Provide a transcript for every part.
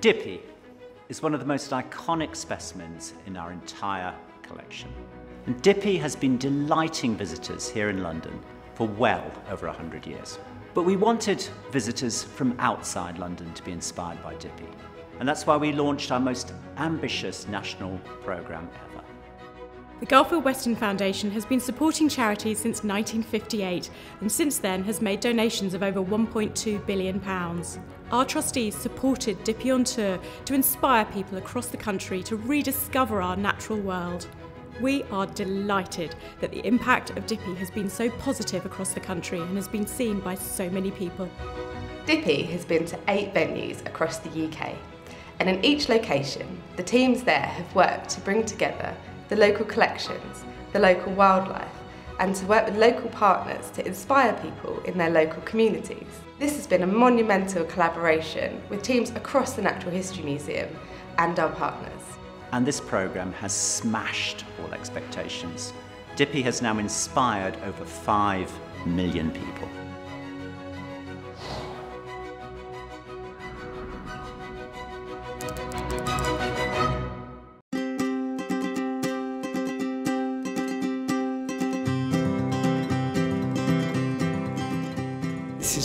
Dippy is one of the most iconic specimens in our entire collection. And Dippy has been delighting visitors here in London for well over 100 years. But we wanted visitors from outside London to be inspired by Dippy. And that's why we launched our most ambitious national programme ever. The Garfield Weston Foundation has been supporting charities since 1958 and since then has made donations of over £1.2 billion. Our trustees supported Dippy on Tour to inspire people across the country to rediscover our natural world. We are delighted that the impact of Dippy has been so positive across the country and has been seen by so many people. Dippy has been to eight venues across the UK, and in each location, the teams there have worked to bring together the local collections, the local wildlife, and to work with local partners to inspire people in their local communities. This has been a monumental collaboration with teams across the Natural History Museum and our partners and this programme has smashed all expectations. Dippy has now inspired over 5 million people.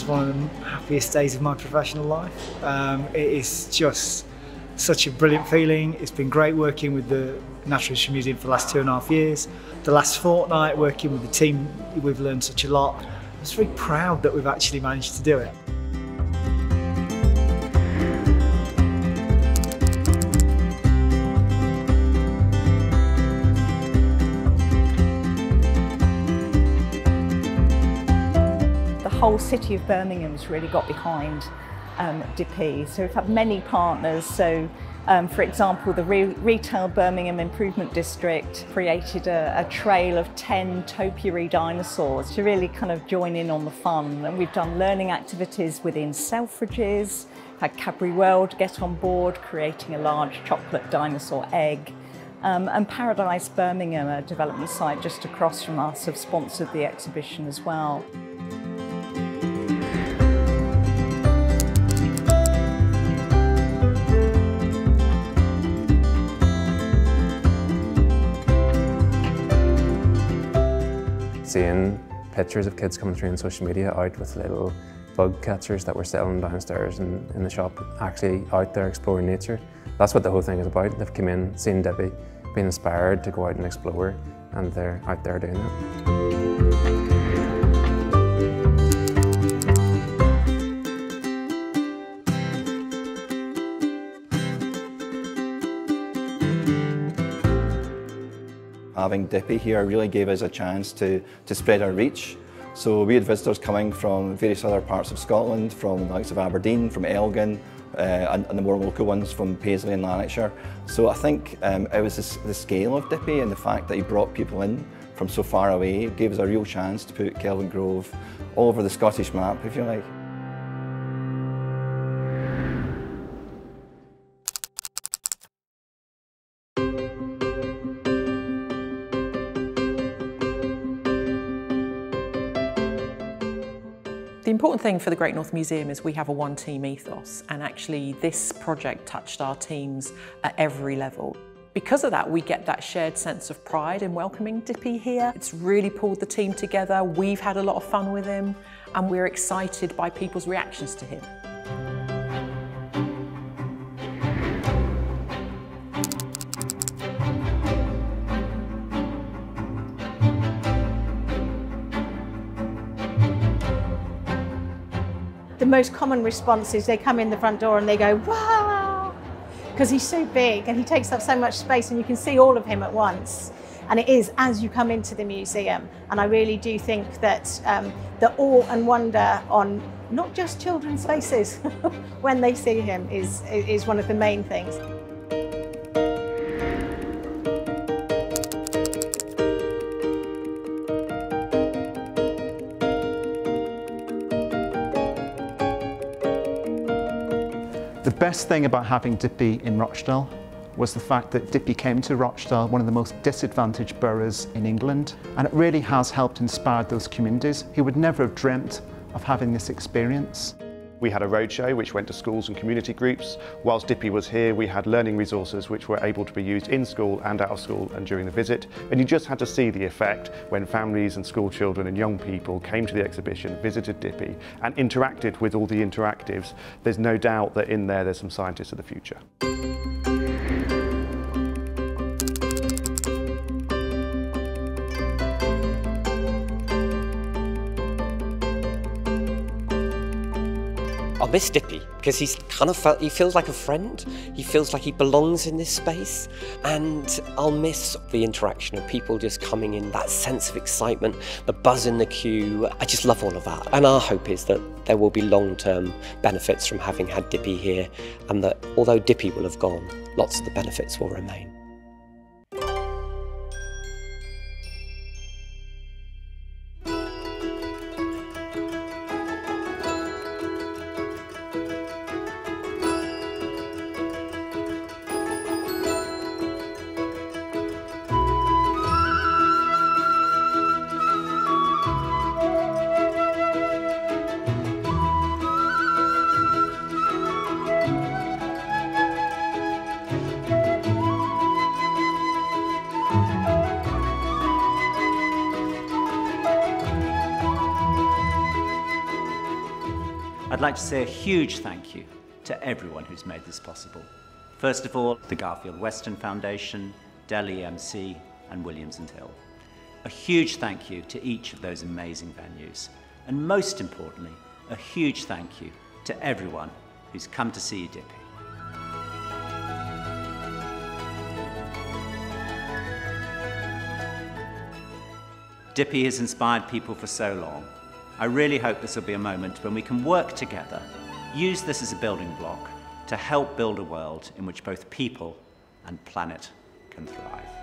One of the happiest days of my professional life. Um, it is just such a brilliant feeling. It's been great working with the Natural History Museum for the last two and a half years. The last fortnight working with the team, we've learned such a lot. I was very proud that we've actually managed to do it. Whole city of Birmingham's really got behind um. So we've had many partners. So um, for example, the Re Retail Birmingham Improvement District created a, a, trail of 10 topiary dinosaurs to really kind of join in on the fun. And we've done learning activities within Selfridges, had Cadbury World get on board, creating a large chocolate dinosaur egg. Um, and Paradise Birmingham, a development site just across from us, have sponsored the exhibition as well. Seeing pictures of kids coming through on social media out with little bug catchers that we're selling downstairs in, in the shop, actually out there exploring nature. That's what the whole thing is about. They've come in, seen Dippy, been inspired to go out and explore, and they're out there doing it. Having Dippy here really gave us a chance to, to spread our reach. So we had visitors coming from various other parts of Scotland, from the likes of Aberdeen, from Elgin, uh, and, and, the more local ones from Paisley and Lanarkshire. So I think um, it was the, the scale of Dippy and the fact that he brought people in from so far away gave us a real chance to put Kelvingrove all over the Scottish map, if you like. Important thing for the Great North Museum is we have a one team ethos and actually this project touched our teams at every level. Because of that, we get that shared sense of pride in welcoming Dippy here. It's really pulled the team together. We've had a lot of fun with him and we're excited by people's reactions to him. Most common response is they come in the front door and they go, wow, because he's so big and he takes up so much space and you can see all of him at once. And it is as you come into the museum. And I really do think that um, the awe and wonder on not just children's faces when they see him is, is one of the main things. The best thing about having Dippy in Rochdale was the fact that Dippy came to Rochdale, one of the most disadvantaged boroughs in England, and it really has helped inspire those communities who would never have dreamt of having this experience. We had a roadshow which went to schools and community groups. Whilst Dippy was here, we had learning resources which were able to be used in school and out of school and during the visit. And you just had to see the effect when families and school children and young people came to the exhibition, visited Dippy and interacted with all the interactives. There's no doubt that in there there's some scientists of the future. Oh, I'll miss Dippy because he's kind of felt he feels like a friend. He feels like he belongs in this space, and I'll miss the interaction of people just coming in, that sense of excitement, the buzz in the queue. I just love all of that, and our hope is that there will be long-term benefits from having had Dippy here, and that although Dippy will have gone, lots of the benefits will remain. I'd like to say a huge thank you to everyone who's made this possible. First of all, the Garfield Weston Foundation, Dell EMC, and Williams & Hill. A huge thank you to each of those amazing venues. And most importantly, a huge thank you to everyone who's come to see Dippy. Dippy has inspired people for so long. I really hope this will be a moment when we can work together, use this as a building block to help build a world in which both people and planet can thrive.